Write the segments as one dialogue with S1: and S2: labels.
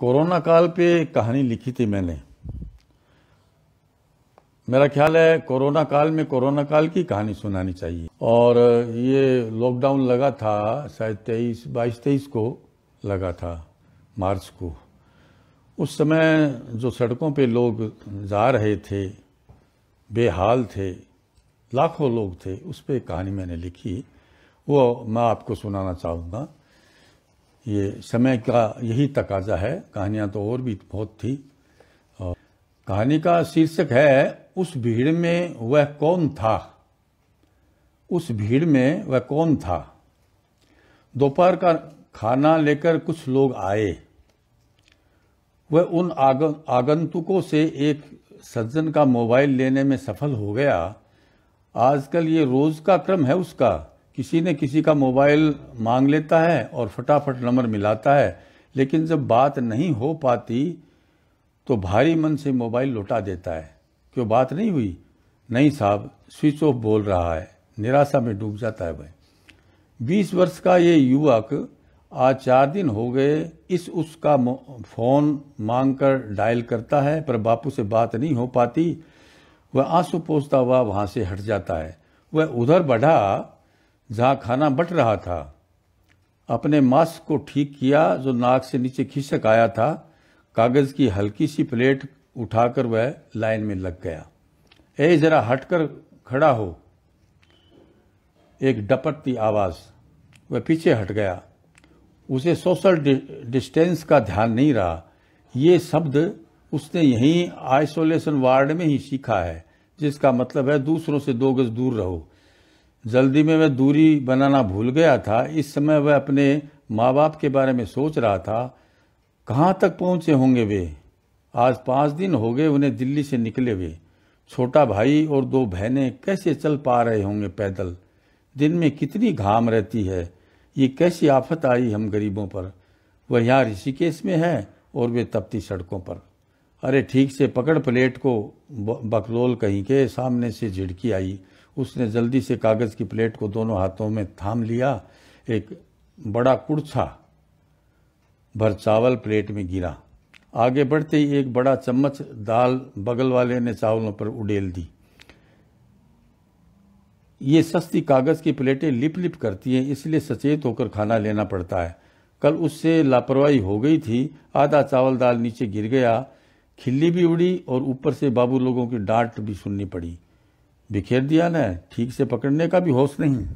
S1: Corona काल पे कहानी लिखी थी मैंने। मेरा ख्याल है कोरोना काल में कोरोना काल की कहानी सुनानी चाहिए। और ये लॉकडाउन लगा था, शायद तेईस, बाईस, तेईस को लगा था, मार्च को। उस समय जो सड़कों पे लोग जा रहे थे, बेहाल थे, लाखों लोग थे, उस पर कहानी मैंने लिखी। वो मैं आपको सुनाना चाहूँगा। ये समय का यही तकाजा है। कहानियाँ तो और भी बहुत थी। और कहानी का शीर्षक है, उस भीड़ में वह कौन था? उस भीड़ में वह कौन था? दोपहर का खाना लेकर कुछ लोग आए। वह उन आगंतुकों से एक सज्जन का मोबाइल लेने में सफल हो गया। आजकल ये रोज का क्रम है उसका। किसी न किसी का मोबाइल मांग लेता है और फटाफट नंबर मिलाता है, लेकिन जब बात नहीं हो पाती तो भारी मन से मोबाइल लौटा देता है। क्यों बात नहीं हुई? नहीं साहब, स्विच ऑफ़ बोल रहा है। निराशा में डूब जाता है वह बीस वर्ष का ये युवक आज चार दिन हो गए, इस उसका फ़ोन मांगकर डायल करता है, पर बापू से बात नहीं हो पाती। वह आँसू पोसता हुआ वहाँ से हट जाता है। वह उधर बढ़ा जहाँ खाना बट रहा था। अपने मास्क को ठीक किया जो नाक से नीचे खिसक आया था, कागज़ की हल्की सी प्लेट उठाकर वह लाइन में लग गया। ए, जरा हटकर खड़ा हो। एक डपटती आवाज़। वह पीछे हट गया। उसे सोशल डिस्टेंस का ध्यान नहीं रहा। ये शब्द उसने यहीं आइसोलेशन वार्ड में ही सीखा है, जिसका मतलब है दूसरों से दो गज दूर रहो। जल्दी में वह दूरी बनाना भूल गया था। इस समय वह अपने माँ बाप के बारे में सोच रहा था। कहाँ तक पहुँचे होंगे वे? आज पाँच दिन हो गए उन्हें दिल्ली से निकले हुए। छोटा भाई और दो बहनें कैसे चल पा रहे होंगे पैदल? दिन में कितनी घाम रहती है। ये कैसी आफत आई हम गरीबों पर? वह यहाँ ऋषिकेश में है और वे तपती सड़कों पर। अरे ठीक से पकड़ प्लेट को बकलोल कहीं के सामने से झिड़की आई। उसने जल्दी से कागज़ की प्लेट को दोनों हाथों में थाम लिया। एक बड़ा कुड़छा भर चावल प्लेट में गिरा। आगे बढ़ते ही एक बड़ा चम्मच दाल बगल वाले ने चावलों पर उड़ेल दी। ये सस्ती कागज़ की प्लेटें लिप लिप करती हैं, इसलिए सचेत होकर खाना लेना पड़ता है। कल उससे लापरवाही हो गई थी। आधा चावल दाल नीचे गिर गया। खिल्ली भी उड़ी और ऊपर से बाबू लोगों की डांट भी सुननी पड़ी। बिखेर दिया ना, ठीक से पकड़ने का भी होश नहीं।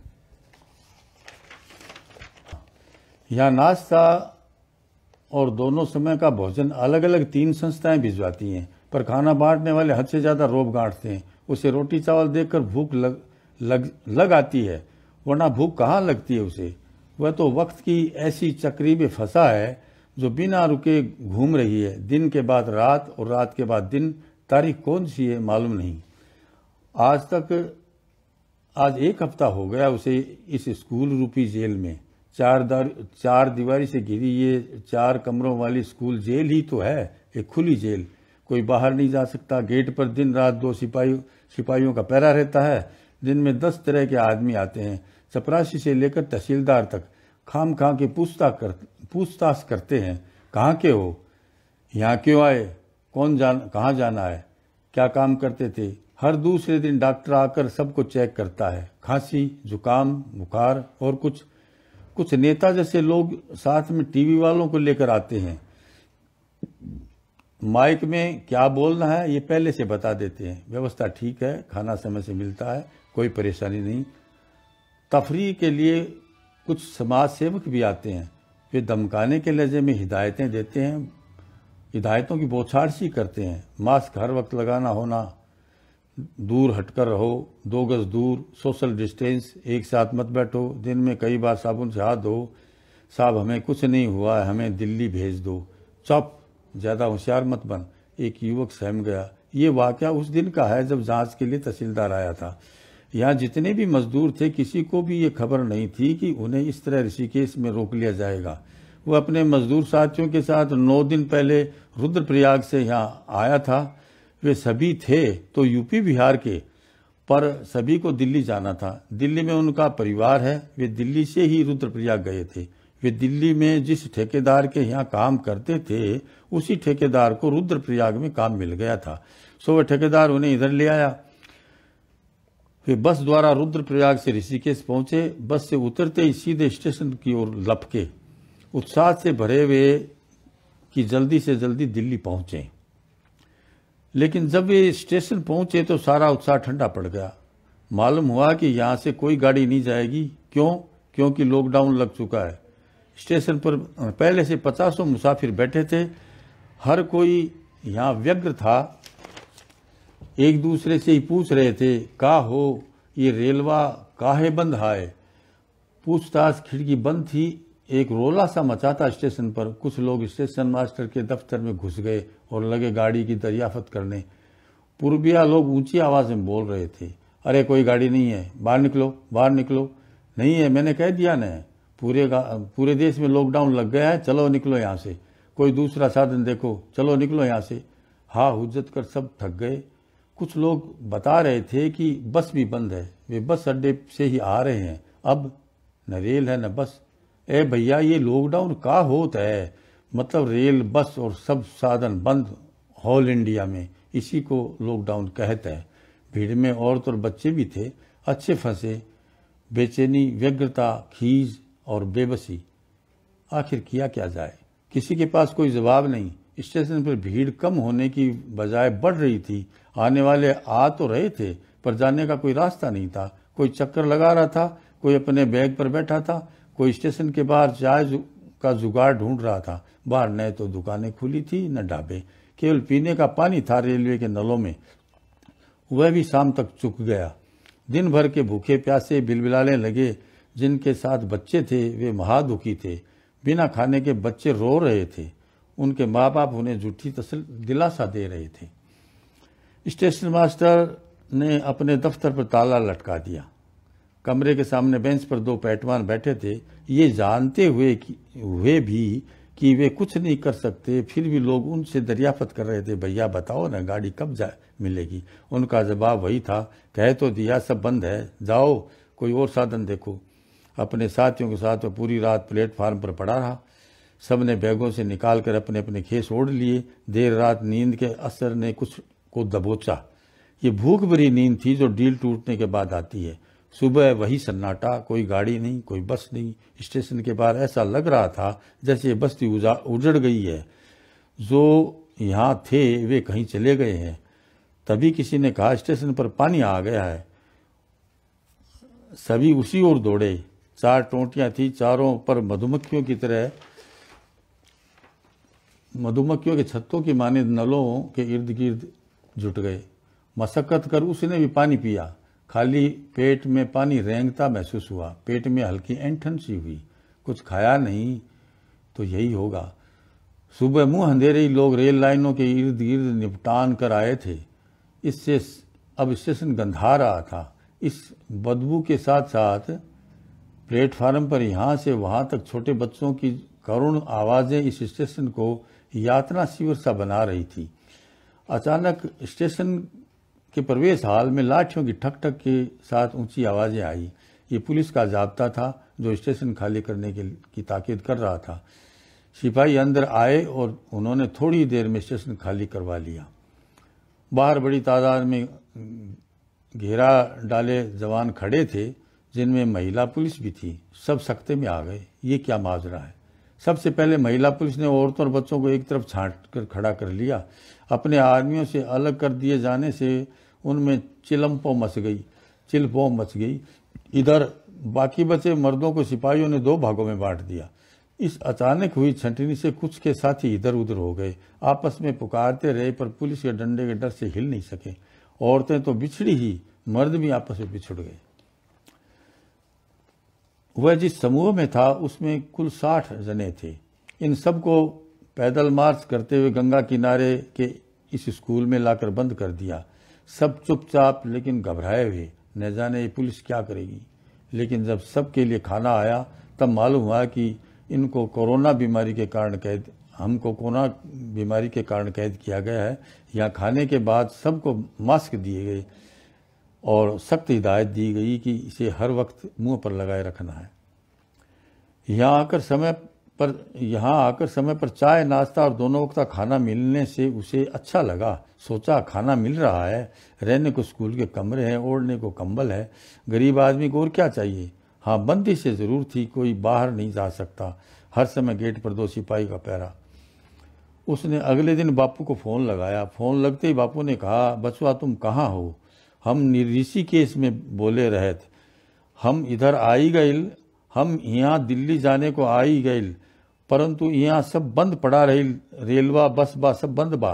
S1: यहाँ नाश्ता और दोनों समय का भोजन अलग अलग तीन संस्थाएँ भिजवाती हैं, पर खाना बांटने वाले हद से ज़्यादा रोब गांठते हैं। उसे रोटी चावल देखकर भूख लग लग लग आती है, वरना भूख कहाँ लगती है उसे? वह तो वक्त की ऐसी चक्री में फंसा है, जो बिना रुके घूम रही है। दिन के बाद रात और रात के बाद दिन, तारीख कौन सी है मालूम नहीं। आज तक, आज एक हफ़्ता हो गया उसे इस स्कूल रूपी जेल में। चार दर, चार दीवारी से घिरी ये चार कमरों वाली स्कूल जेल ही तो है, एक खुली जेल। कोई बाहर नहीं जा सकता, गेट पर दिन रात दो सिपाही सिपाहियों का पैरा रहता है। दिन में दस तरह के आदमी आते हैं, चपरासी से लेकर तहसीलदार तक। खाम खा के पूछताछ कर, पूछताछ करते हैं, कहाँ के हो? यहाँ क्यों आए? कौन जान, कहाँ जाना है? क्या काम करते थे? हर दूसरे दिन डॉक्टर आकर सबको चेक करता है। खांसी, जुकाम, बुखार और कुछ कुछ नेता जैसे लोग साथ में टीवी वालों को लेकर आते हैं। माइक में क्या बोलना है, ये पहले से बता देते हैं। व्यवस्था ठीक है, खाना समय से मिलता है, कोई परेशानी नहीं। तफरी के लिए कुछ समाज सेवक भी आते हैं। वे धमकाने के लहजे में हिदायतें देते हैं, हिदायतों की बौछार सी करते हैं। मास्क हर वक्त लगाना, होना दूर हटकर रहो, दो गज दूर, सोशल डिस्टेंस, एक साथ मत बैठो, दिन में कई बार साबुन से हाथ धो। साहब, हमें कुछ नहीं हुआ है, हमें दिल्ली भेज दो। चुप, ज़्यादा होशियार मत बन। एक युवक सहम गया। ये वाक्य उस दिन का है जब जाँच के लिए तहसीलदार आया था। यहाँ जितने भी मजदूर थे, किसी को भी ये खबर नहीं थी कि उन्हें इस तरह ऋषिकेश में रोक लिया जाएगा। वो अपने मजदूर साथियों के साथ नौ दिन पहले रुद्रप्रयाग से यहाँ आया था। वे सभी थे तो यूपी बिहार के, पर सभी को दिल्ली जाना था। दिल्ली में उनका परिवार है। वे दिल्ली से ही रुद्रप्रयाग गए थे। वे दिल्ली में जिस ठेकेदार के यहाँ काम करते थे, उसी ठेकेदार को रुद्रप्रयाग में काम मिल गया था। सो वह ठेकेदार उन्हें इधर ले आया। वे बस द्वारा रुद्रप्रयाग से ऋषिकेश पहुँचे। बस से उतरते ही सीधे स्टेशन की ओर लपके। उत्साह से भरे हुए कि जल्दी से जल्दी दिल्ली पहुँचे। लेकिन जब वे स्टेशन पहुँचे तो सारा उत्साह ठंडा पड़ गया। मालूम हुआ कि यहाँ से कोई गाड़ी नहीं जाएगी। क्यों? क्योंकि लॉकडाउन लग चुका है। स्टेशन पर, पहले से पचासों मुसाफिर बैठे थे। हर कोई यहाँ व्यग्र था। एक दूसरे से ही पूछ रहे थे, का हो? ये रेलवा काहे बंद है पूछताछ खिड़की बंद थी। एक रोला सा मचा था स्टेशन पर कुछ लोग स्टेशन मास्टर के दफ्तर में घुस गए और लगे गाड़ी की दरियाफत करने। पूर्विया लोग ऊँची आवाज़ में बोल रहे थे, अरे, कोई गाड़ी नहीं है, बाहर निकलो बाहर निकलो। नहीं है, मैंने कह दिया न पूरे पूरे देश में लॉकडाउन लग गया है, चलो निकलो यहाँ से। कोई दूसरा साधन देखो, चलो निकलो यहाँ से। हा, हुज्जत कर सब थक गए। कुछ लोग बता रहे थे कि बस भी बंद है। वे बस अड्डे से ही आ रहे हैं। अब न रेल है, न बस। ए भैया, ये लॉकडाउन का होता है? मतलब रेल, बस और सब साधन बंद होल इंडिया में, इसी को लॉकडाउन कहते हैं। भीड़ में औरत और बच्चे भी थे, अच्छे फंसे, बेचैनी, व्यग्रता, खीज और बेबसी। आखिर किया क्या जाए? किसी के पास कोई जवाब नहीं। स्टेशन पर भीड़ कम होने की बजाय बढ़ रही थी। आने वाले आ तो रहे थे, पर जाने का कोई रास्ता नहीं था। कोई चक्कर लगा रहा था, कोई अपने बैग पर बैठा था कोई स्टेशन के बाहर चाय का जुगाड़ ढूंढ रहा था। बाहर न तो दुकानें खुली थी, न ढाबे। केवल पीने का पानी था रेलवे के नलों में। वह भी शाम तक चुक गया। दिन भर के भूखे प्यासे बिलबिलाने लगे। जिनके साथ बच्चे थे, वे महादुखी थे। बिना खाने के बच्चे रो रहे थे। उनके माँ बाप उन्हें झूठी तसल दिलासा दे रहे थे। स्टेशन मास्टर ने अपने दफ्तर पर ताला लटका दिया। कमरे के सामने बेंच पर दो पैटवान बैठे थे। ये जानते हुए कि, हुए भी कि वे कुछ नहीं कर सकते, फिर भी लोग उनसे दरियाफत कर रहे थे। भैया, बताओ ना, गाड़ी कब जा मिलेगी? उनका जवाब वही था, कह तो दिया, सब बंद है, जाओ, कोई और साधन देखो। अपने साथियों के साथ वो पूरी रात प्लेटफार्म पर पड़ा रहा। सबने बैगों से निकाल कर अपने अपने खेस ओढ़ लिए। देर रात नींद के असर ने कुछ को दबोचा। ये भूख भरी नींद थी जो डील टूटने के बाद आती है। सुबह वही सन्नाटा, कोई गाड़ी नहीं, कोई बस नहीं। स्टेशन के बाहर ऐसा लग रहा था जैसे ये बस्ती उजड़ गई है। जो यहाँ थे, वे कहीं चले गए हैं। तभी किसी ने कहा, स्टेशन पर पानी आ गया है। सभी उसी ओर दौड़े। चार टोटियाँ थी चारों पर मधुमक्खियों की तरह। मधुमक्खियों के छत्तों की माने नलों के इर्द गिर्द जुट गए। मशक्कत कर उसने भी पानी पिया। खाली पेट में पानी रेंगता महसूस हुआ। पेट में हल्की एंठन सी हुई। कुछ खाया नहीं तो यही होगा। सुबह मुँह अंधेरे ही लोग रेल लाइनों के इर्द गिर्द निपटान कर आए थे। इससे अब स्टेशन गंधा रहा था। इस बदबू के साथ साथ प्लेटफार्म पर यहाँ से वहाँ तक छोटे बच्चों की करुण आवाज़ें इस स्टेशन को यातना शिविर सा बना रही थी। अचानक स्टेशन के प्रवेश हाल में लाठियों की ठक ठक के साथ ऊँची आवाज़ें आई। ये पुलिस का जाब्ता था, जो स्टेशन खाली करने के की ताकीद कर रहा था। सिपाही अंदर आए और उन्होंने थोड़ी देर में स्टेशन खाली करवा लिया। बाहर बड़ी तादाद में घेरा डाले जवान खड़े थे, जिनमें महिला पुलिस भी थी। सब सख्ते में आ गए। ये क्या माजरा है? सबसे पहले महिला पुलिस ने औरतों और बच्चों को एक तरफ़ छांट कर खड़ा कर लिया। अपने आदमियों से अलग कर दिए जाने से उनमें चिलम्पो मच गई, चिलपो मच गई। इधर बाकी बचे मर्दों को सिपाहियों ने दो भागों में बांट दिया। इस अचानक हुई छंटनी से कुछ के साथी इधर उधर हो गए। आपस में पुकारते रहे, पर पुलिस के डंडे के डर से हिल नहीं सके। औरतें तो बिछड़ी ही, मर्द भी आपस में बिछड़ गए। वह जिस समूह में था, उसमें कुल साठ जने थे। इन सबको पैदल मार्च करते हुए गंगा किनारे के इस स्कूल में लाकर बंद कर दिया। सब चुपचाप लेकिन घबराए हुए, न जाने पुलिस क्या करेगी। लेकिन जब सबके लिए खाना आया, तब मालूम हुआ कि इनको कोरोना बीमारी के कारण कैद, हमको कोरोना बीमारी के कारण कैद किया गया है। यहाँ खाने के बाद सबको मास्क दिए गए और सख्त हिदायत दी गई कि इसे हर वक्त मुँह पर लगाए रखना है। यहाँ आकर समय पर यहाँ आकर समय पर चाय, नाश्ता और दोनों वक्त का खाना मिलने से उसे अच्छा लगा। सोचा, खाना मिल रहा है। रहने को स्कूल के कमरे हैं, ओढ़ने को कंबल है। गरीब आदमी को और क्या चाहिए? हाँ बंदी से ज़रूर थी, कोई बाहर नहीं जा सकता। हर समय गेट पर दो सिपाही का पैरा। उसने अगले दिन बापू को फ़ोन लगाया। फ़ोन लगते ही बापू ने कहा बचवा तुम कहाँ हो? हम ऋषिकेश में बोले रहे थे हम इधर आई गई हम यहाँ दिल्ली जाने को आई गई परंतु यहाँ सब बंद पड़ा रही रेलवा बस बा सब बंद बा।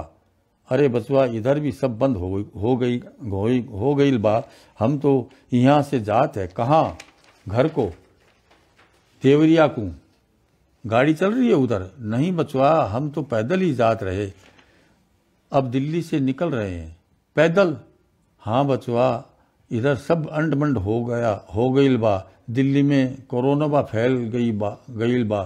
S1: अरे बचवा इधर भी सब बंद हो गई हो गई हो, हो गई बा। हम तो यहाँ से जात है। कहाँ? घर को। देवरिया को। गाड़ी चल रही है उधर। नहीं बचवा हम तो पैदल ही जात रहे। अब दिल्ली से निकल रहे हैं। पैदल। हाँ बचवा इधर सब अंड मंड हो गया हो गई बा। दिल्ली में कोरोना बा फैल गई बा गई बा।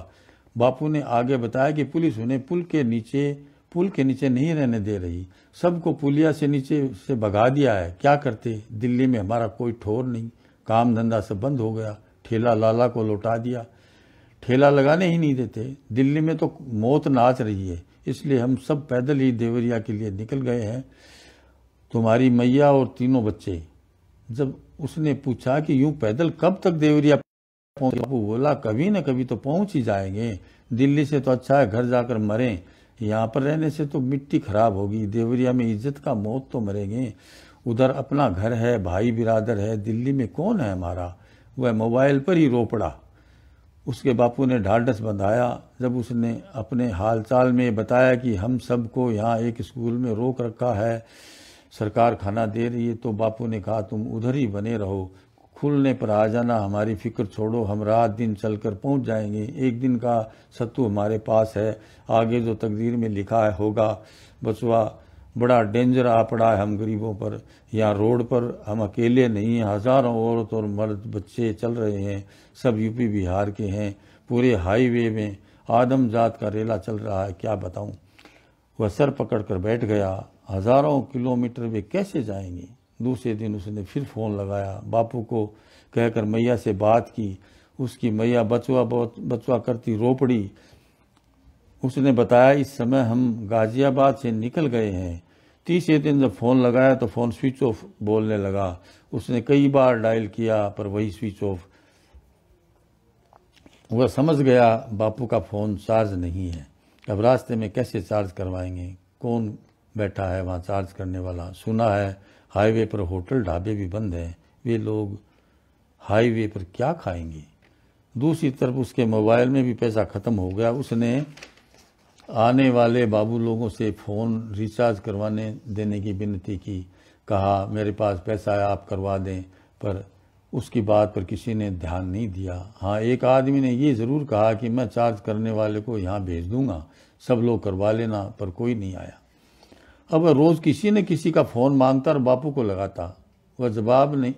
S1: बापू ने आगे बताया कि पुलिस उन्हें पुल के नीचे, पुल के नीचे नहीं रहने दे रही। सबको पुलिया से नीचे से भगा दिया है। क्या करते? दिल्ली में हमारा कोई ठोर नहीं। काम धंधा सब बंद हो गया। ठेला लाला को लौटा दिया। ठेला लगाने ही नहीं देते। दिल्ली में तो मौत नाच रही है। इसलिए हम सब पैदल ही देवरिया के लिए निकल गए हैं। तुम्हारी मैया और तीनों बच्चे। जब उसने पूछा कि यूँ पैदल कब तक देवरिया बापू बोला कभी न कभी तो पहुँच ही जाएँगे। दिल्ली से तो अच्छा है, घर जाकर मरें। यहाँ पर रहने से तो मिट्टी खराब होगी। देवरिया में इज़्ज़त का मौत तो मरेंगे। उधर अपना घर है, भाई बिरादर है। दिल्ली में कौन है हमारा? वह मोबाइल पर ही रो पड़ा। उसके बापू ने ढाढ़स बंधाया। जब उसने अपने हालचाल में बताया कि हम सबको यहाँ एक स्कूल में रोक रखा है, सरकार खाना दे रही है तो बापू ने कहा, तुम उधर ही बने रहो। खुलने पर आ जाना, हमारी फ़िक्र छोड़ो, हम रात दिन चलकर पहुँच जाएँगे। एक दिन का सत्तू हमारे पास है, आगे जो तकदीर में लिखा है होगा बचवा बड़ा डेंजर आ पड़ा है हम गरीबों पर। यहाँ रोड पर हम अकेले नहीं हैं, हज़ारों औरत और मर्द बच्चे चल रहे हैं, सब यूपी बिहार के हैं, पूरे हाईवे में आदम जात का रेला चल रहा है, क्या बताऊँ? वह सर पकड़ कर बैठ गया, हज़ारों किलोमीटर वे कैसे जाएँगे? दूसरे दिन उसने फिर फ़ोन लगाया। बापू को कहकर मैया से बात की। उसकी मैया बचवा बचवा करती रोपड़ी। उसने बताया, इस समय हम गाजियाबाद से निकल गए हैं। तीसरे दिन जब फ़ोन लगाया तो फ़ोन स्विच ऑफ़ बोलने लगा। उसने कई बार डायल किया, पर वही स्विच ऑफ़। वह समझ गया, बापू का फ़ोन चार्ज नहीं है। अब रास्ते में कैसे चार्ज करवाएँगे? कौन बैठा है वहाँ चार्ज करने वाला? सुना है हाईवे पर होटल ढाबे भी बंद हैं। वे लोग हाईवे पर क्या खाएँगे? दूसरी तरफ़ उसके मोबाइल में भी पैसा खत्म हो गया। उसने आने वाले बाबू लोगों से फ़ोन रिचार्ज करवाने देने की विनती की। कहा, मेरे पास पैसा है, आप करवा दें। पर उसकी बात पर किसी ने ध्यान नहीं दिया। हाँ एक आदमी ने ये ज़रूर कहा कि मैं चार्ज करने वाले को यहाँ भेज दूँगा। सब लोग करवा लेना, पर कोई नहीं आया। अब रोज़ किसी न किसी का फ़ोन माँगता और बापू को लगाता। वह जवाब नहीं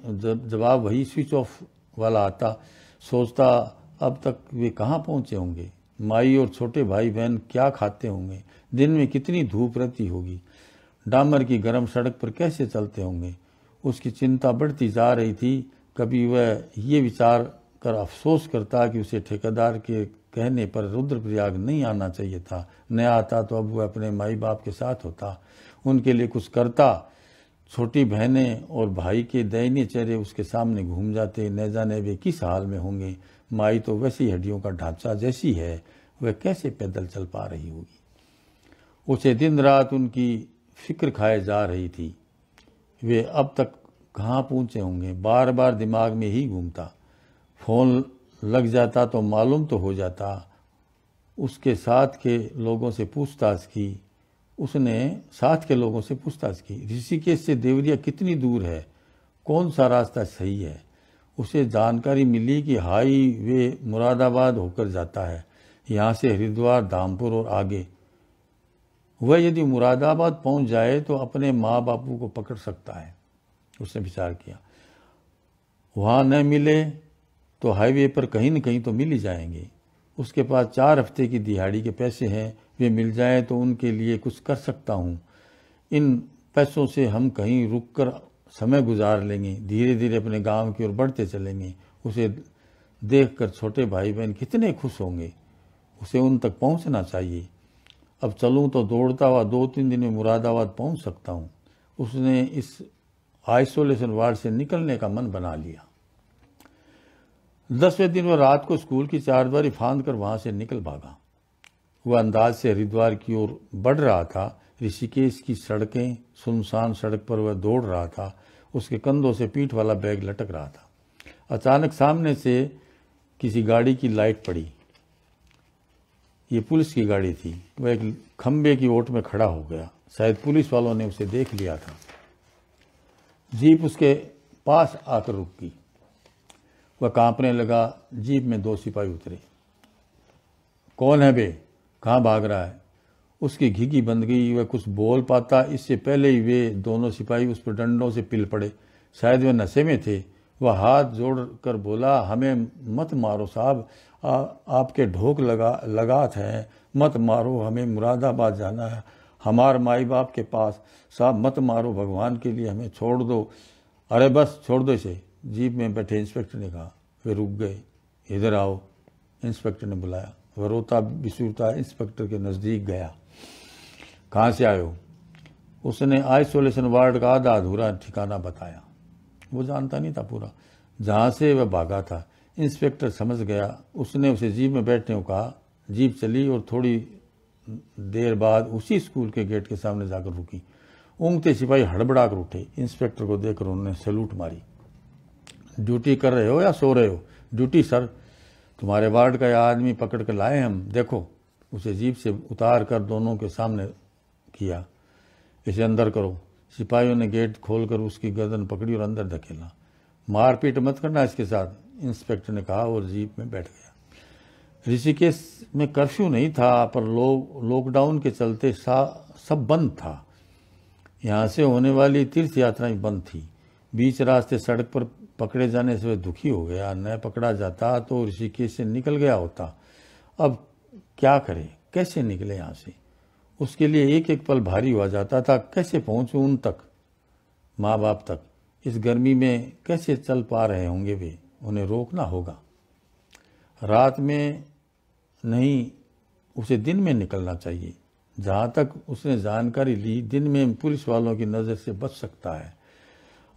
S1: जवाब वही स्विच ऑफ़ वाला आता, सोचता, अब तक वे कहाँ पहुँचे होंगे? माई और छोटे भाई बहन क्या खाते होंगे? दिन में कितनी धूप रहती होगी? डामर की गर्म सड़क पर कैसे चलते होंगे? उसकी चिंता बढ़ती जा रही थी। कभी वह ये विचार कर अफसोस करता कि उसे ठेकेदार के कहने पर रुद्रप्रयाग नहीं आना चाहिए था। न आता तो अब वह अपने माई बाप के साथ होता। उनके लिए कुछ करता। छोटी बहनें और भाई के दयनीय चेहरे उसके सामने घूम जाते। न जाने वे किस हाल में होंगे। माई तो वैसी हड्डियों का ढांचा जैसी है। वह कैसे पैदल चल पा रही होगी? उसे दिन रात उनकी फ़िक्र खाए जा रही थी। वे अब तक कहाँ पहुँचे होंगे? बार बार दिमाग में ही घूमता। फ़ोन लग जाता तो मालूम तो हो जाता। उसके साथ के लोगों से पूछताछ की। उसने साथ के लोगों से पूछताछ की। ऋषिकेश से देवरिया कितनी दूर है? कौन सा रास्ता सही है? उसे जानकारी मिली कि हाई वे मुरादाबाद होकर जाता है। यहाँ से हरिद्वार, धामपुर और आगे। वह यदि मुरादाबाद पहुँच जाए तो अपने माँ बापू को पकड़ सकता है। उसने विचार किया। वहाँ न मिले तो हाईवे पर कहीं न कहीं तो मिल ही जाएँगे। उसके पास चार हफ़्ते की दिहाड़ी के पैसे हैं, वे मिल जाए तो उनके लिए कुछ कर सकता हूँ। इन पैसों से हम कहीं रुक कर समय गुजार लेंगे धीरे धीरे अपने गाँव की ओर बढ़ते चलेंगे। उसे देखकर छोटे भाई बहन कितने खुश होंगे। उसे उन तक पहुँचना चाहिए। अब चलूँ तो दौड़ता हुआ दो तीन दिन में मुरादाबाद पहुँच सकता हूँ। उसने इस आइसोलेशन वार्ड से निकलने का मन बना लिया। दसवें दिन वह रात को स्कूल की चारदवारी फांद कर वहाँ से निकल भागा। वह अंदाज से हरिद्वार की ओर बढ़ रहा था। ऋषिकेश की सड़कें, सुनसान सड़क पर वह दौड़ रहा था। उसके कंधों से पीठ वाला बैग लटक रहा था। अचानक सामने से किसी गाड़ी की लाइट पड़ी। ये पुलिस की गाड़ी थी। वह एक खंबे की ओट में खड़ा हो गया। शायद पुलिस वालों ने उसे देख लिया था। जीप उसके पास आकर रुक गई। वह कांपने लगा, जीप में दो सिपाही उतरे। कौन है बे कहाँ भाग रहा है? उसकी घिघी बंद गई, वह कुछ बोल पाता। इससे पहले ही वे दोनों सिपाही उस पर डंडों से पिल पड़े। शायद वे नशे में थे। वह हाथ जोड़ कर बोला, हमें मत मारो साहब आपके ढोक लगा, लगात हैं। मत मारो, हमें मुरादाबाद जाना है। हमारे माई बाप के पास, साहब, मत मारो, भगवान के लिए हमें छोड़ दो। अरे बस, छोड़ दो इसे। जीप में बैठे इंस्पेक्टर ने कहा, वे रुक गए, इधर आओ। इंस्पेक्टर ने बुलाया। वह रोता बिसूरता इंस्पेक्टर के नज़दीक गया। कहाँ से आयो उसने आइसोलेशन वार्ड का आधा अधूरा ठिकाना बताया। वो जानता नहीं था पूरा। जहाँ से वह भागा था, इंस्पेक्टर समझ गया। उसने उसे जीप में बैठने को कहा। जीप चली और थोड़ी देर बाद उसी स्कूल के गेट के सामने जाकर रुकी। ऊँगते सिपाही हड़बड़ा कर उठे। इंस्पेक्टर को देखकर उन्होंने सैल्यूट मारी। ड्यूटी कर रहे हो या सो रहे हो? Duty, sir. तुम्हारे वार्ड का आदमी पकड़ कर लाए हम। देखो, उसे जीप से उतार कर दोनों के सामने किया। इसे अंदर करो। सिपाहियों ने गेट खोलकर उसकी गर्दन पकड़ी और अंदर धकेला। मारपीट मत करना इसके साथ, इंस्पेक्टर ने कहा और जीप में बैठ गया। ऋषिकेश में कर्फ्यू नहीं था, पर लोग लॉकडाउन के चलते सब बंद था। यहाँ से होने वाली तीर्थ यात्राएँ बंद थी। बीच रास्ते सड़क पर पकड़े जाने से वह दुखी हो गया। न पकड़ा जाता तो ऋषिकेश से निकल गया होता। अब क्या करे? कैसे निकले यहाँ से? उसके लिए एक एक पल भारी हुआ जाता था। कैसे पहुंचूं उन तक? माँ बाप तक। इस गर्मी में कैसे चल पा रहे होंगे वे? उन्हें रोकना होगा। रात में नहीं, उसे दिन में निकलना चाहिए। जहाँ तक उसने जानकारी ली, दिन में पुलिस वालों की नज़र से बच सकता है।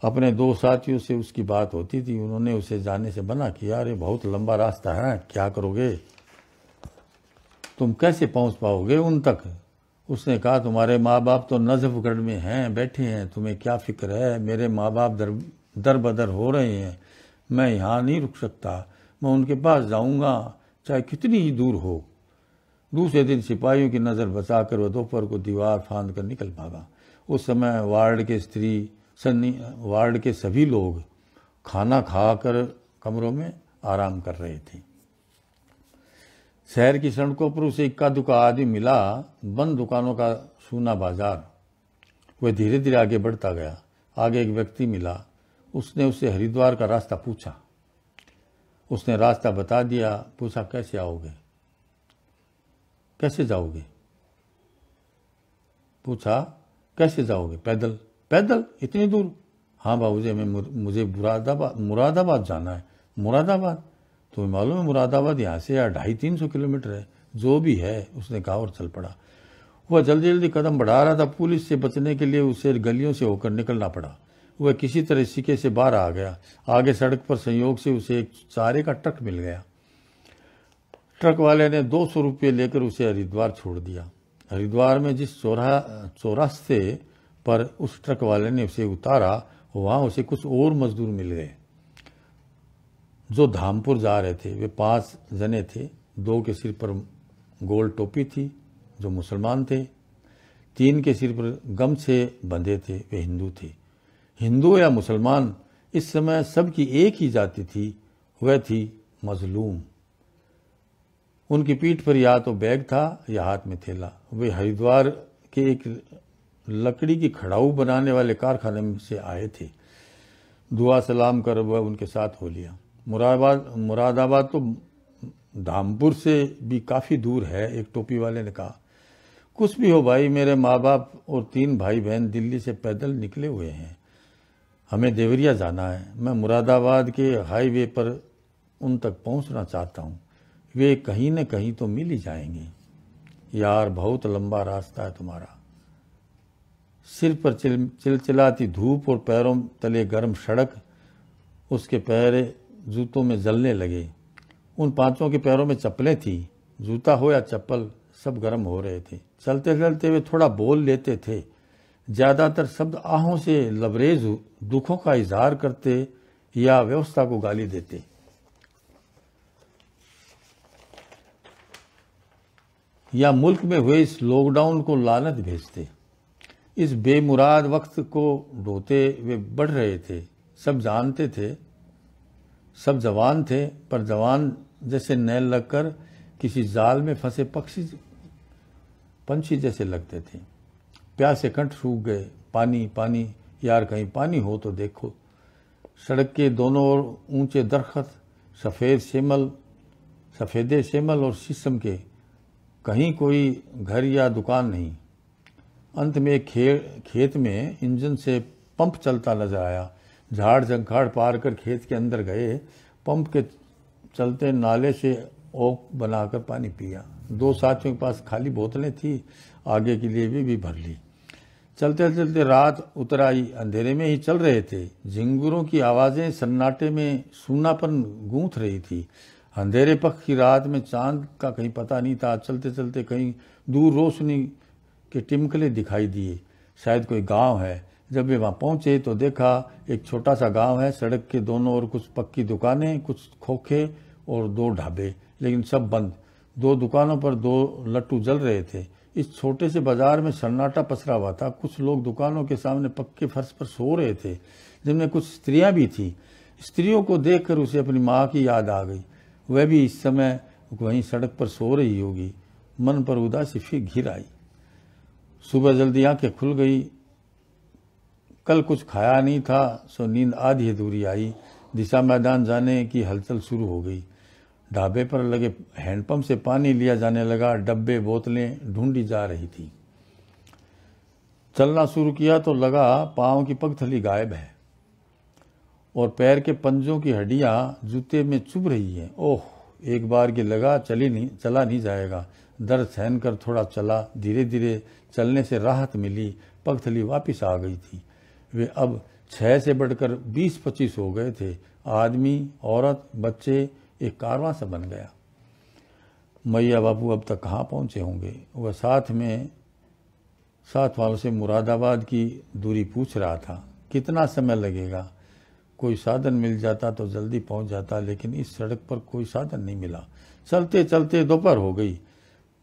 S1: अपने दो साथियों से उसकी बात होती थी। उन्होंने उसे जाने से मना किया, अरे, बहुत लंबा रास्ता है, क्या करोगे? तुम कैसे पहुँच पाओगे उन तक? उसने कहा, तुम्हारे माँ बाप तो नजफगढ़ में हैं, बैठे हैं। तुम्हें क्या फ़िक्र है? मेरे माँ बाप दर दर बदर हो रहे हैं। मैं यहाँ नहीं रुक सकता। मैं उनके पास जाऊँगा, चाहे कितनी ही दूर हो। दूसरे दिन सिपाहियों की नज़र बचाकर वह दोपहर को दीवार फांद कर निकल भागा। उस समय वार्ड के स्त्री सन्नी, वार्ड के सभी लोग खाना खाकर कमरों में आराम कर रहे थे। शहर की सड़कों पर उसे इक्का दुक्का आदमी मिला, बंद दुकानों का सूना बाज़ार। वह धीरे धीरे आगे बढ़ता गया। आगे एक व्यक्ति मिला। उसने उससे हरिद्वार का रास्ता पूछा। उसने रास्ता बता दिया, पूछा, कैसे आओगे? कैसे जाओगे? पूछा, कैसे जाओगे? पैदल। पैदल, इतनी दूर। हाँ बाबूजी मैं मुझे मुरादाबाद मुरादाबाद जाना है। मुरादाबाद? तुम्हें मालूम है मुरादाबाद यहाँ से यार ढाई तीन सौ किलोमीटर है। जो भी है, उसने कहा और चल पड़ा। वह जल्दी जल्दी कदम बढ़ा रहा था। पुलिस से बचने के लिए उसे गलियों से होकर निकलना पड़ा। वह किसी तरह सिके से बाहर आ गया। आगे सड़क पर संयोग से उसे एक चारे का ट्रक मिल गया। ट्रक वाले ने दो सौ रुपये लेकर उसे हरिद्वार छोड़ दिया। हरिद्वार में जिस चौरा चौरास्ते पर उस ट्रक वाले ने उसे उतारा, वहाँ उसे कुछ और मजदूर मिल गए। जो धामपुर जा रहे थे, वे पाँच जने थे। दो के सिर पर गोल टोपी थी, जो मुसलमान थे। तीन के सिर पर गम से बंधे थे, वे हिंदू थे। हिंदू या मुसलमान, इस समय सबकी एक ही जाति थी, वह थी मजलूम। उनकी पीठ पर या तो बैग था या हाथ में थैला। वे हरिद्वार के एक लकड़ी की खड़ाऊ बनाने वाले कारखाने से आए थे। दुआ सलाम कर वह उनके साथ हो लिया। मुरादाबाद मुरादाबाद तो धामपुर से भी काफ़ी दूर है, एक टोपी वाले ने कहा। कुछ भी हो भाई, मेरे माँ बाप और तीन भाई बहन दिल्ली से पैदल निकले हुए हैं। हमें देवरिया जाना है। मैं मुरादाबाद के हाईवे पर उन तक पहुँचना चाहता हूँ। वे कहीं न कहीं तो मिल ही जाएँगे। यार, बहुत लंबा रास्ता है तुम्हारा। सिर पर चिल, चिलचिलाती धूप और पैरों तले गर्म सड़क, उसके पैरे जूतों में जलने लगे। उन पाँचों के पैरों में चप्पलें थी। जूता हो या चप्पल, सब गर्म हो रहे थे। चलते चलते वे थोड़ा बोल लेते थे। ज़्यादातर शब्द आहों से लबरेज, दुखों का इजहार करते या व्यवस्था को गाली देते। या मुल्क में हुए इस लॉकडाउन को लानत भेजते। इस बेमुराद वक्त को ढोते वे बढ़ रहे थे। सब जानते थे, सब जवान थे, पर जवान जैसे नैल लगकर किसी जाल में फंसे पक्षी, पंछी जैसे लगते थे। प्यासे कंठ सूख गए, पानी पानी, यार कहीं पानी हो तो देखो। सड़क के दोनों ओर ऊँचे दरख्त, सफ़ेद शेमल सफ़ेदे शेमल और शीशम के। कहीं कोई घर या दुकान नहीं। अंत में खे, खेत में इंजन से पंप चलता नज़र आया। झाड़ झंखाड़ पार कर खेत के अंदर गए। पंप के चलते नाले से ओक बनाकर पानी पिया। दो साथियों के पास खाली बोतलें थी। आगे के लिए भी, भी भर ली। चलते चलते रात उतर आई। अंधेरे में ही चल रहे थे। झिंगुरों की आवाज़ें सन्नाटे में सूनापन गूंथ रही थी। अंधेरे पक्ष की रात में चाँद का कहीं पता नहीं था। चलते चलते कहीं दूर रोशनी के टिमकले दिखाई दिए शायद कोई गाँव है। जब वे वहाँ पहुँचे तो देखा एक छोटा सा गाँव है। सड़क के दोनों ओर कुछ पक्की दुकानें, कुछ खोखे और दो ढाबे, लेकिन सब बंद। दो दुकानों पर दो लट्टू जल रहे थे। इस छोटे से बाज़ार में सन्नाटा पसरा हुआ था। कुछ लोग दुकानों के सामने पक्के फर्श पर सो रहे थे, जिनमें कुछ स्त्रियाँ भी थी। स्त्रियों को देखकर उसे अपनी माँ की याद आ गई। वह भी इस समय वहीं सड़क पर सो रही होगी। मन पर उदासी फिर घिर आई। सुबह जल्दी आँखें खुल गई। कल कुछ खाया नहीं था, सो नींद आधी अधूरी आई। दिशा मैदान जाने की हलचल शुरू हो गई। ढाबे पर लगे हैंडपंप से पानी लिया जाने लगा। डब्बे, बोतलें ढूंढी जा रही थी। चलना शुरू किया तो लगा पाँव की पगथली गायब है और पैर के पंजों की हड्डियाँ जूते में चुभ रही हैं। ओह, एक बार की लगा, चली नहीं, चला नहीं जाएगा। दर्द सहन कर थोड़ा चला धीरे धीरे चलने से राहत मिली, पगथली वापस आ गई थी। वे अब छः से बढ़कर बीस पच्चीस हो गए थे। आदमी, औरत, बच्चे, एक कारवां सा बन गया। मैया बाबू अब तक कहाँ पहुँचे होंगे? वह साथ में, साथ वालों से मुरादाबाद की दूरी पूछ रहा था। कितना समय लगेगा? कोई साधन मिल जाता तो जल्दी पहुँच जाता, लेकिन इस सड़क पर कोई साधन नहीं मिला। चलते चलते दोपहर हो गई।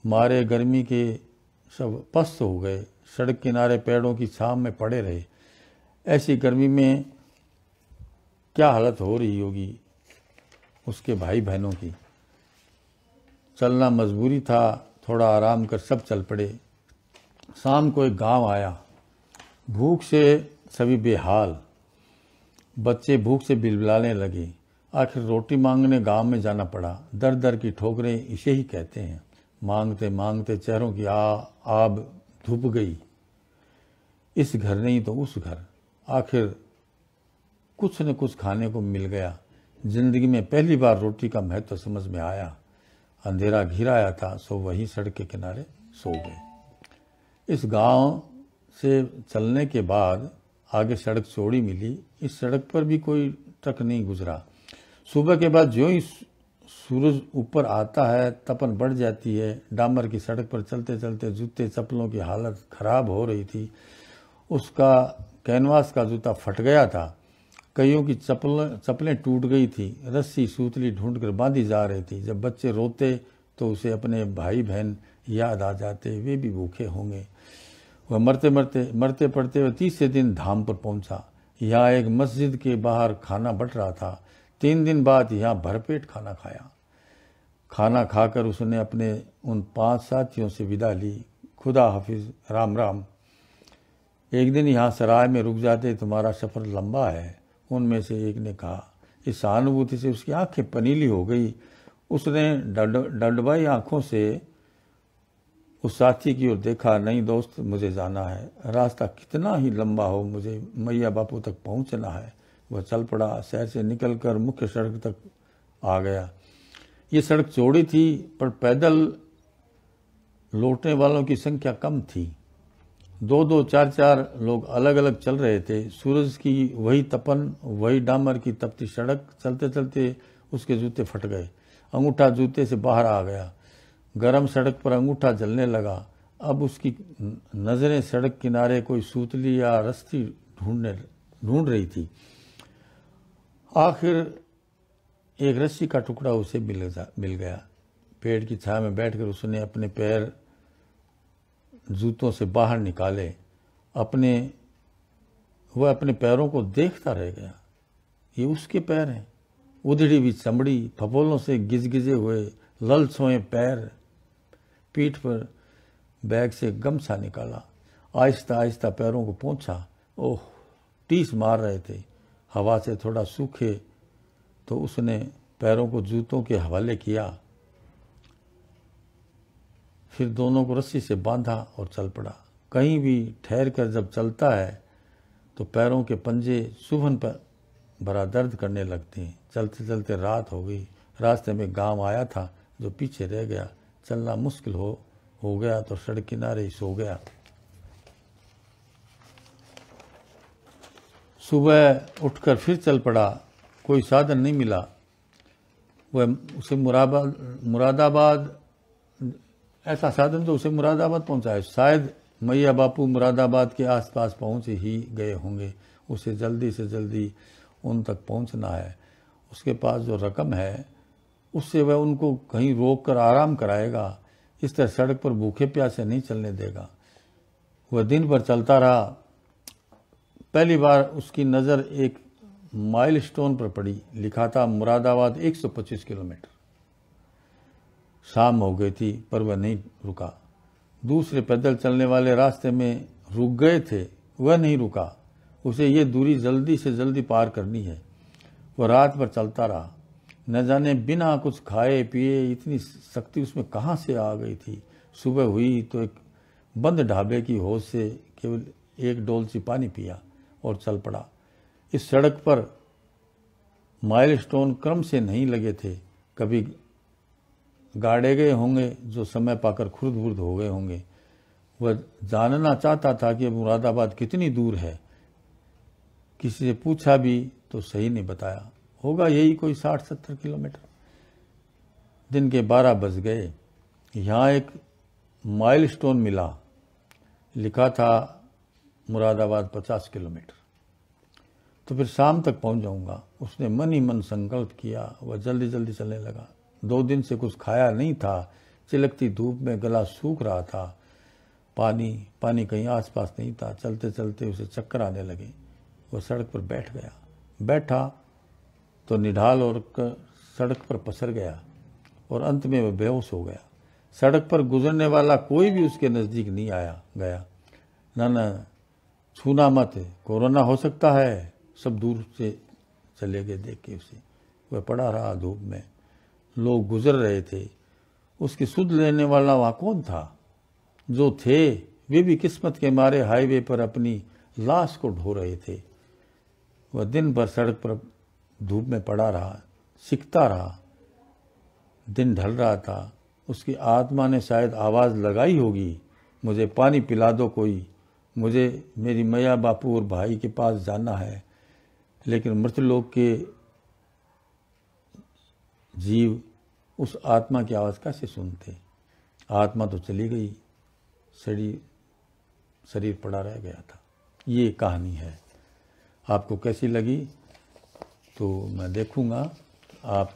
S1: मारे गर्मी के सब पस्त हो गए। सड़क किनारे पेड़ों की छाव में पड़े रहे। ऐसी गर्मी में क्या हालत हो रही होगी उसके भाई बहनों की? चलना मजबूरी था, थोड़ा आराम कर सब चल पड़े। शाम को एक गाँव आया। भूख से सभी बेहाल। बच्चे भूख से बिलबिलाने लगे। आखिर रोटी मांगने गाँव में जाना पड़ा। दर दर की ठोकरें इसे ही कहते हैं। मांगते मांगते चेहरों की आ, आब धुप गई। इस घर नहीं तो उस घर। आखिर कुछ न कुछ खाने को मिल गया। ज़िंदगी में पहली बार रोटी का महत्व समझ में आया। अंधेरा घिराया था, सो वहीं सड़क के किनारे सो गए। इस गाँव से चलने के बाद आगे सड़क चौड़ी मिली। इस सड़क पर भी कोई ट्रक नहीं गुजरा। सुबह के बाद जो ही सूरज ऊपर आता है, तपन बढ़ जाती है, डामर की सड़क पर चलते चलते जूते चप्पलों की हालत खराब हो रही थी। उसका कैनवास का जूता फट गया था। कईयों की चप्पल, चप्पलें टूट गई थी। रस्सी सूतली ढूंढ कर बांधी जा रही थी। जब बच्चे रोते तो उसे अपने भाई बहन याद आ जाते, वे भी भूखे होंगे। वह मरते मरते मरते पड़ते हुए तीसरे दिन धाम पर पहुँचा। यहाँ एक मस्जिद के बाहर खाना बट रहा था। तीन दिन बाद यहाँ भरपेट खाना खाया। खाना खाकर उसने अपने उन पाँच साथियों से विदा ली। खुदा हाफिज, राम राम। एक दिन यहाँ सराय में रुक जाते, तुम्हारा सफ़र लंबा है, उनमें से एक ने कहा, इस सहानुभूति से उसकी आँखें पनीली हो गई। उसने डंडबाई आँखों से उस साथी की ओर देखा, नहीं दोस्त, मुझे जाना है। रास्ता कितना ही लंबा हो, मुझे मैया बापू तक पहुँचना है। वह चल पड़ा, शहर से निकलकर मुख्य सड़क तक आ गया। ये सड़क चौड़ी थी, पर पैदल लौटने वालों की संख्या कम थी। दो दो चार चार लोग अलग अलग चल रहे थे। सूरज की वही तपन, वही डामर की तपती सड़क चलते चलते उसके जूते फट गए। अंगूठा जूते से बाहर आ गया। गर्म सड़क पर अंगूठा जलने लगा। अब उसकी नज़रें सड़क किनारे कोई सूतली या रस्ती ढूँढने, ढूंढ रही थी। आखिर एक रस्सी का टुकड़ा उसे मिल मिल गया। पेड़ की छाया में बैठकर उसने अपने पैर जूतों से बाहर निकाले। अपने, वह अपने पैरों को देखता रह गया। ये उसके पैर हैं। उधड़ी हुई चमड़ी फपोलों से गिजगिजे हुए लल सोए पैर। पीठ पर बैग से गमछा निकाला। आहिस्ता आहिस्ता पैरों को पहुँचा ओह, टीस मार रहे थे। हवा से थोड़ा सूखे तो उसने पैरों को जूतों के हवाले किया। फिर दोनों को रस्सी से बांधा और चल पड़ा। कहीं भी ठहर कर जब चलता है तो पैरों के पंजे सुबह पर बड़ा दर्द करने लगते हैं। चलते चलते रात हो गई। रास्ते में गाँव आया था जो पीछे रह गया। चलना मुश्किल हो हो गया तो सड़क किनारे ही सो गया। सुबह उठकर फिर चल पड़ा, कोई साधन नहीं मिला। वह उसे मुराबाद मुरादाबाद, ऐसा साधन तो उसे मुरादाबाद पहुँचा है शायद मैया बापू मुरादाबाद के आसपास पहुँच ही गए होंगे। उसे जल्दी से जल्दी उन तक पहुँचना है। उसके पास जो रकम है, उससे वह उनको कहीं रोक कर आराम कराएगा। इस तरह सड़क पर भूखे प्यासे नहीं चलने देगा। वह दिन भर चलता रहा। पहली बार उसकी नज़र एक माइल स्टोन पर पड़ी लिखा था मुरादाबाद 125 किलोमीटर। शाम हो गई थी, पर वह नहीं रुका। दूसरे पैदल चलने वाले रास्ते में रुक गए थे, वह नहीं रुका। उसे ये दूरी जल्दी से जल्दी पार करनी है। वह रात भर चलता रहा। न जाने बिना कुछ खाए, पिए, इतनी शक्ति उसमें कहाँ से आ गई थी। सुबह हुई तो एक बंद ढाबे की होश से केवल एक डोलची पानी पिया। और चल पड़ा। इस सड़क पर माइल स्टोन क्रम से नहीं लगे थे। कभी गाड़े गए होंगे जो समय पाकर खुर्द बुर्द हो गए होंगे। वह जानना चाहता था कि मुरादाबाद कितनी दूर है। किसी से पूछा भी तो सही नहीं बताया। होगा यही कोई साठ सत्तर किलोमीटर। दिन के बारह बज गए। यहाँ एक माइल स्टोन मिला। लिखा था मुरादाबाद पचास किलोमीटर। तो फिर शाम तक पहुँच जाऊँगा। उसने मन ही मन संकल्प किया, वह जल्दी जल्दी चलने लगा। दो दिन से कुछ खाया नहीं था, चिलकती धूप में गला सूख रहा था। पानी पानी कहीं आसपास नहीं था। चलते चलते उसे चक्कर आने लगे। वह सड़क पर बैठ गया। बैठा तो निढाल और सड़क पर पसर गया और अंत में वह बेहोश हो गया। सड़क पर गुजरने वाला कोई भी उसके नज़दीक नहीं आया, गया। न न छूना मत कोरोना हो सकता है। सब दूर से चले गए, देख के उसे। वह पड़ा रहा धूप में। लोग गुजर रहे थे। उसकी सुध लेने वाला वहाँ कौन था? जो थे, वे भी किस्मत के मारे हाईवे पर अपनी लाश को ढो रहे थे। वह दिन भर सड़क पर धूप में पड़ा रहा सीखता रहा। दिन ढल रहा था। उसकी आत्मा ने शायद आवाज़ लगाई होगी, मुझे पानी पिला दो कोई। मुझे मेरी मैया बापू और भाई के पास जाना है, लेकिन मृतलोक के जीव उस आत्मा की आवाज़ कैसे सुनते? आत्मा तो चली गई शरीर शरीर पड़ा रह गया था। ये कहानी है। आपको कैसी लगी? तो मैं देखूँगा। आप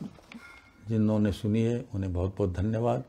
S1: जिन्होंने सुनी है, उन्हें बहुत बहुत धन्यवाद।